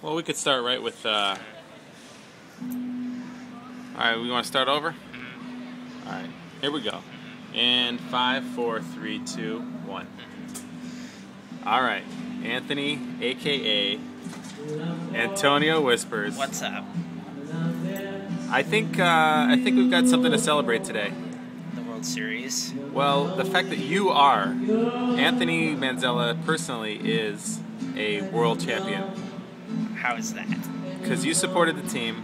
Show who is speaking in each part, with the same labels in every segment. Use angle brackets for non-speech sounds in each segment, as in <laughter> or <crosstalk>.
Speaker 1: Well, we could start right with. Uh... All right, we want to start over. All right, here we go. And five, four, three, two, one. All right, Anthony, aka Antonio Whispers.
Speaker 2: What's up?
Speaker 1: I think uh, I think we've got something to celebrate today.
Speaker 2: The World Series.
Speaker 1: Well, the fact that you are Anthony Manzella personally is a world champion
Speaker 2: How is that?
Speaker 1: because you supported the team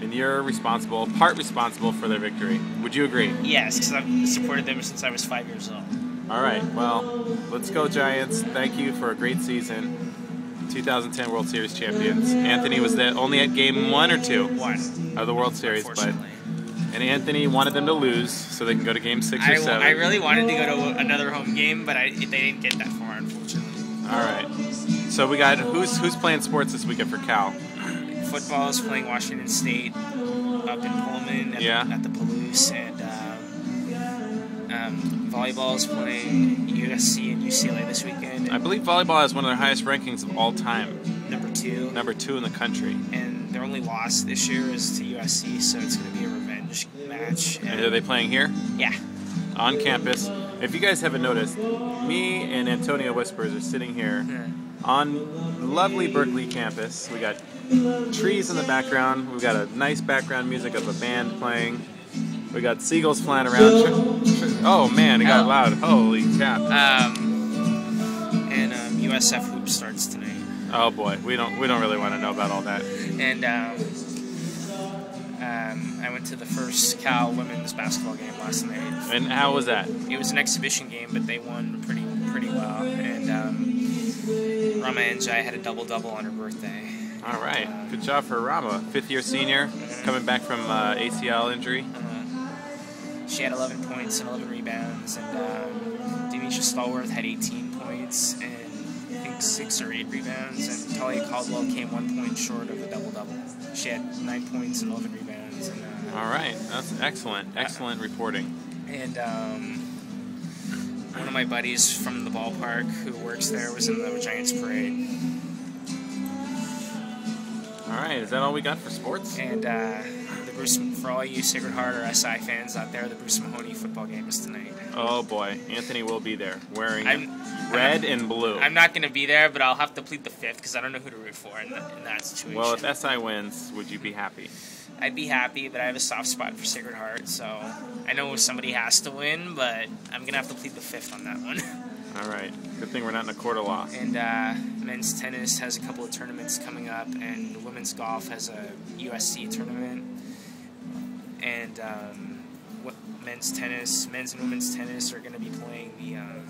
Speaker 1: and you're responsible, part responsible for their victory. Would you agree?
Speaker 2: Yes, because I've supported them since I was five years old.
Speaker 1: All right. Well, let's go Giants. Thank you for a great season. 2010 World Series champions. Anthony was the, only at game one or two
Speaker 2: One.
Speaker 1: of the World Series, but and Anthony wanted them to lose so they can go to game six or
Speaker 2: I,
Speaker 1: seven.
Speaker 2: I really wanted to go to another home game, but I, they didn't get that far, unfortunately.
Speaker 1: All right. So we got who's who's playing sports this weekend for Cal?
Speaker 2: Football is playing Washington State up in Pullman at,
Speaker 1: Yeah.
Speaker 2: the, at the Palouse, and um, um, volleyball is playing USC and UCLA this weekend.
Speaker 1: I believe volleyball has one of their highest rankings of all time,
Speaker 2: number two.
Speaker 1: number two in the country.
Speaker 2: and their only loss this year is to USC, so it's going to be a revenge match.
Speaker 1: And are they playing here
Speaker 2: yeah,
Speaker 1: on campus? If you guys haven't noticed, me and Antonio Whispers are sitting here on lovely Berkeley campus. We got trees in the background. We've got a nice background music of a band playing. We got seagulls flying around. Oh man, it got
Speaker 2: Oh.
Speaker 1: loud. Holy crap.
Speaker 2: um, and um, USF hoop starts tonight.
Speaker 1: Oh boy, we don't we don't really want to know about all that.
Speaker 2: And um, um, I went to the first Cal women's basketball game last night.
Speaker 1: And how was that?
Speaker 2: It was an exhibition game, but they won pretty pretty well. And um, Rama N'Diaye had a double double on her birthday.
Speaker 1: All right, good job for Rama, fifth year senior, coming back from uh, ACL injury.
Speaker 2: Uh, she had 11 points and 11 rebounds, and um, Demetria Stallworth had 18 points and I think six or eight rebounds, and Talia Caldwell came one point short of a double double. She had nine points and 11 rebounds,
Speaker 1: All right, that's excellent, excellent reporting.
Speaker 2: and um, one of my buddies from the ballpark who works there was in the Giants parade,
Speaker 1: All right, is that all we got for sports?
Speaker 2: and uh, the Bruce for all you Sacred Heart or SI fans out there, the Bruce Mahoney football game is tonight.
Speaker 1: Oh boy, Anthony will be there wearing
Speaker 2: I'm-
Speaker 1: red and blue.
Speaker 2: I'm not going to be there, but I'll have to plead the fifth because I don't know who to root for in, that in that situation.
Speaker 1: well, if SI wins, would you be happy?
Speaker 2: I'd be happy, but I have a soft spot for Sacred Heart, so I know somebody has to win, but I'm going to have to plead the fifth on that one. <laughs>
Speaker 1: All right, good thing we're not in a court of law.
Speaker 2: and uh, men's tennis has a couple of tournaments coming up, and women's golf has a USC tournament. And um, what men's tennis, men's and women's tennis are going to be playing the um,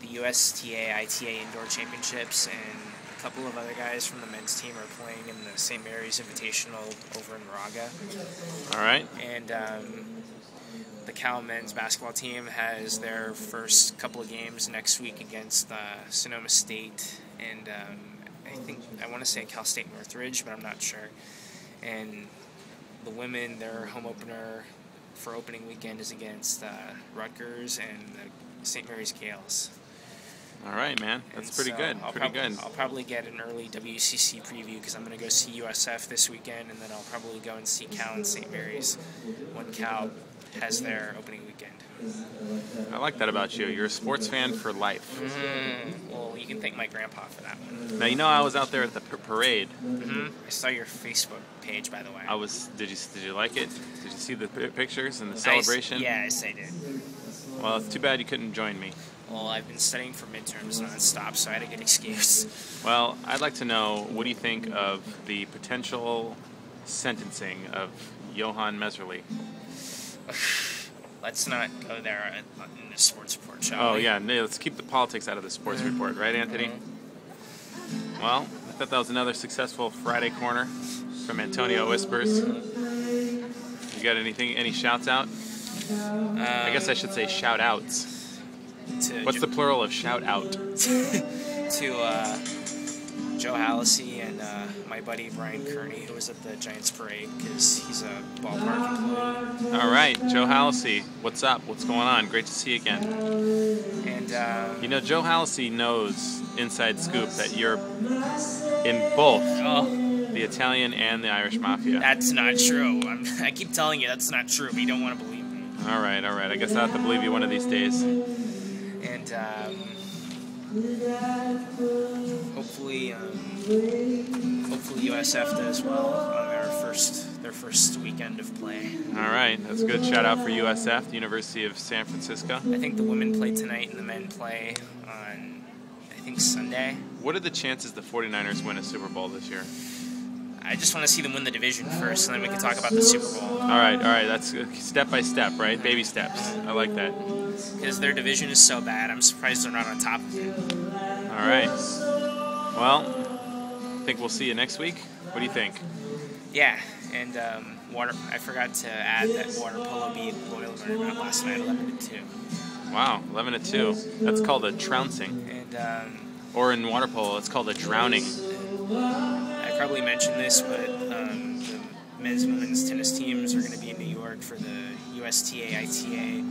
Speaker 2: the USTA ITA Indoor Championships, and couple of other guys from the men's team are playing in the St. Mary's Invitational over in Moraga.
Speaker 1: All right,
Speaker 2: And um, the Cal men's basketball team has their first couple of games next week against uh, Sonoma State, and um, I think I want to say Cal State Northridge, but I'm not sure. And the women, their home opener for opening weekend is against uh, Rutgers and the St. Mary's Gaels.
Speaker 1: All right, man,
Speaker 2: And
Speaker 1: that's pretty
Speaker 2: so
Speaker 1: good,
Speaker 2: I'll
Speaker 1: pretty
Speaker 2: probably,
Speaker 1: good.
Speaker 2: I'll probably get an early WCC preview because I'm going to go see USF this weekend, and then I'll probably go and see Cal and St. Mary's when Cal has their opening weekend.
Speaker 1: I like that about you. You're a sports fan for life.
Speaker 2: Mm, well, you can thank my grandpa for that one.
Speaker 1: Now you know I was out there at the p- parade.
Speaker 2: hmm I saw your Facebook page, by the way.
Speaker 1: I was. Did you did you like it? Did you see the pictures and the
Speaker 2: I
Speaker 1: celebration?
Speaker 2: yes, I did.
Speaker 1: Well, it's too bad you couldn't join me.
Speaker 2: Well, I've been studying for midterms nonstop, so I had a good excuse.
Speaker 1: Well, I'd like to know what do you think of the potential sentencing of Johan Mehserle?
Speaker 2: Let's not go there in the sports report, shall
Speaker 1: Oh
Speaker 2: we?
Speaker 1: yeah, no, let's keep the politics out of the sports mm-hmm. report, right, Anthony? Mm-hmm. Well, I thought that was another successful Friday corner from Antonio Whispers. You got anything? Any shouts out? Uh, I guess I should say shout outs.
Speaker 2: To
Speaker 1: What's the plural of shout out? <laughs>
Speaker 2: to uh, Joe Hallisey and uh, my buddy Brian Kearney, who was at the Giants parade, because he's a ballpark employee.
Speaker 1: All right, Joe Hallisey, what's up? What's going on? Great to see you again.
Speaker 2: And uh,
Speaker 1: You know, Joe Hallisey knows inside scoop that you're in both
Speaker 2: oh,
Speaker 1: the Italian and the Irish Mafia.
Speaker 2: that's not true. I'm, <laughs> I keep telling you that's not true, but you don't want to believe me.
Speaker 1: All right, all right. I guess I'll have to believe you one of these days.
Speaker 2: And um, hopefully, um, hopefully USF does well on their first their first weekend of play.
Speaker 1: All right, that's a good. Shout out for USF, the University of San Francisco.
Speaker 2: I think the women play tonight and the men play on I think Sunday.
Speaker 1: What are the chances the 49ers win a Super Bowl this year?
Speaker 2: I just want to see them win the division first, and then we can talk about the Super Bowl.
Speaker 1: All right, all right. That's step by step, right? Baby steps. I like that.
Speaker 2: Because their division is so bad, I'm surprised they're not on top of it.
Speaker 1: All right. Well, I think we'll see you next week. What do you think?
Speaker 2: Yeah, and um, water. I forgot to add that water polo beat Loyola Marymount last night, 11 to two.
Speaker 1: Wow, 11 to 2. That's called a trouncing.
Speaker 2: And um,
Speaker 1: Or in water polo, it's called a drowning.
Speaker 2: Probably mentioned this, but um, the men's and women's tennis teams are going to be in New York for the USTA ITA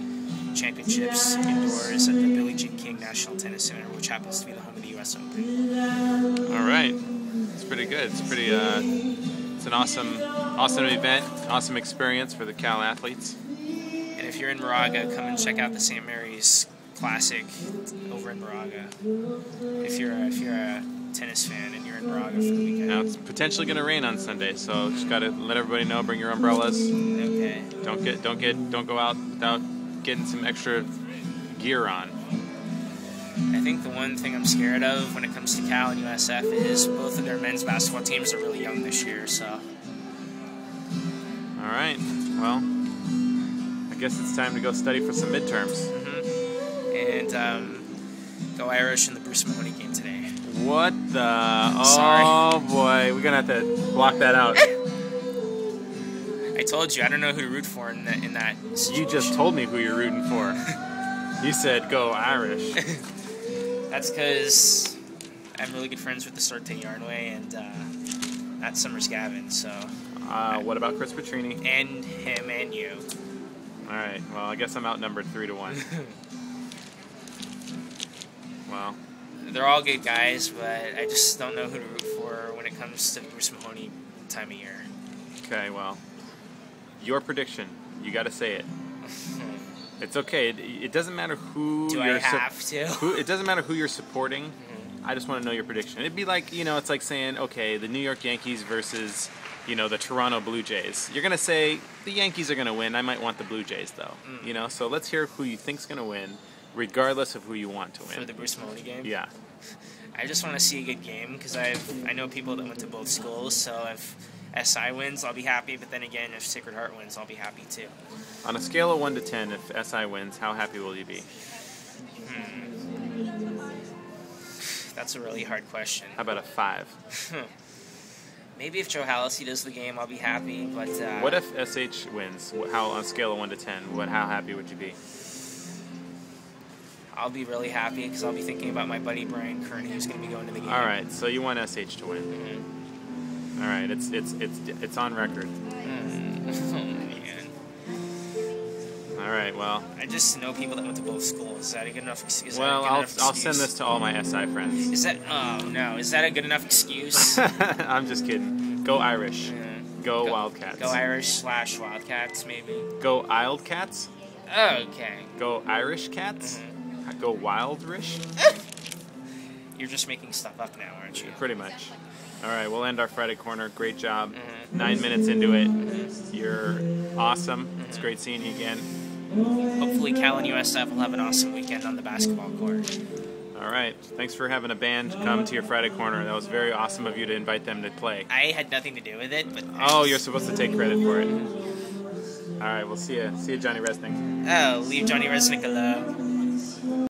Speaker 2: championships indoors at the Billie Jean King National Tennis Center, which happens to be the home of the U.S. Open.
Speaker 1: All right. It's pretty good. It's pretty, uh, it's an awesome, awesome event, awesome experience for the Cal athletes.
Speaker 2: And if you're in Moraga, come and check out the St. Mary's Classic over in Moraga. If you're a, if you're a tennis fan and you're in Moraga for the weekend.
Speaker 1: Now, it's potentially going to rain on Sunday, so just got to let everybody know, bring your umbrellas.
Speaker 2: Okay.
Speaker 1: Don't get, don't get, don't go out without getting some extra gear on.
Speaker 2: I think the one thing I'm scared of when it comes to Cal and USF is both of their men's basketball teams are really young this year, so
Speaker 1: All right. Well, I guess it's time to go study for some midterms.
Speaker 2: and um, go Irish in the Bruce Mahoney game today.
Speaker 1: What the? Oh
Speaker 2: Sorry.
Speaker 1: boy, we're gonna have to block that out.
Speaker 2: I told you I don't know who to root for in that. In that
Speaker 1: You just told me who you're rooting for. <laughs> You said go Irish. <laughs>
Speaker 2: That's because I'm really good friends with the Sorte Yarnway and uh, that's Summers Gavin. So
Speaker 1: Uh, what about Chris Petrini?
Speaker 2: and him and you.
Speaker 1: All right. Well, I guess I'm outnumbered three to one. <laughs> Well,
Speaker 2: They're all good guys, but I just don't know who to root for when it comes to Bruce Mahoney time of year.
Speaker 1: okay. Well, your prediction. You got to say it. <laughs> It's okay. It, it doesn't matter who
Speaker 2: Do
Speaker 1: you're
Speaker 2: I have to?
Speaker 1: who, it doesn't matter who you're supporting.
Speaker 2: Mm-hmm.
Speaker 1: I just want to know your prediction. It'd be like, you know, it's like saying, okay, the New York Yankees versus, you know, the Toronto Blue Jays. You're going to say the Yankees are going to win. I might want the Blue Jays, though.
Speaker 2: Mm.
Speaker 1: You know, so let's hear who you think's going to win, regardless of who you want to win.
Speaker 2: For the Bruce Mahoney game?
Speaker 1: yeah.
Speaker 2: I just want to see a good game because I've I know people that went to both schools. So if SI wins, I'll be happy. But then again, if Sacred Heart wins, I'll be happy too.
Speaker 1: On a scale of 1 to 10, if SI wins, how happy will you be?
Speaker 2: That's a really hard question.
Speaker 1: How about a 5? <laughs>
Speaker 2: Maybe if Joe Hallisey does the game, I'll be happy. But uh,
Speaker 1: What if SH wins? How on a scale of 1 to 10, what how happy would you be?
Speaker 2: I'll be really happy because I'll be thinking about my buddy Brian Kern, who's going to be going to the game.
Speaker 1: All right, so you want SH to win.
Speaker 2: Mhm.
Speaker 1: All right, it's it's it's it's on record.
Speaker 2: Mm. Oh, <laughs> man.
Speaker 1: All right, well,
Speaker 2: I just know people that went to both schools. Is that a good enough excuse? Is that a
Speaker 1: well, I'll I'll send this to all my SI friends.
Speaker 2: Is that? Oh no! Is that a good enough excuse? <laughs>
Speaker 1: I'm just kidding. Go Irish.
Speaker 2: Yeah.
Speaker 1: Go, Wildcats.
Speaker 2: Go Irish slash Wildcats, maybe.
Speaker 1: Go Wildcats.
Speaker 2: Okay.
Speaker 1: Go Irish cats.
Speaker 2: Mm-hmm.
Speaker 1: Go Wildrish. <laughs>
Speaker 2: You're just making stuff up now, aren't you?
Speaker 1: Pretty much. All right, we'll end our Friday corner. Great job.
Speaker 2: Mhm.
Speaker 1: Nine minutes into it, you're awesome. It's great seeing you again.
Speaker 2: Hopefully, Cal and USF will have an awesome weekend on the basketball court.
Speaker 1: All right, thanks for having a band come to your Friday corner. That was very awesome of you to invite them to play.
Speaker 2: I had nothing to do with it, but
Speaker 1: Oh, you're supposed to take credit for it. All right, we'll see you. See you, Johnny Resnick.
Speaker 2: oh, leave Johnny Resnick alone.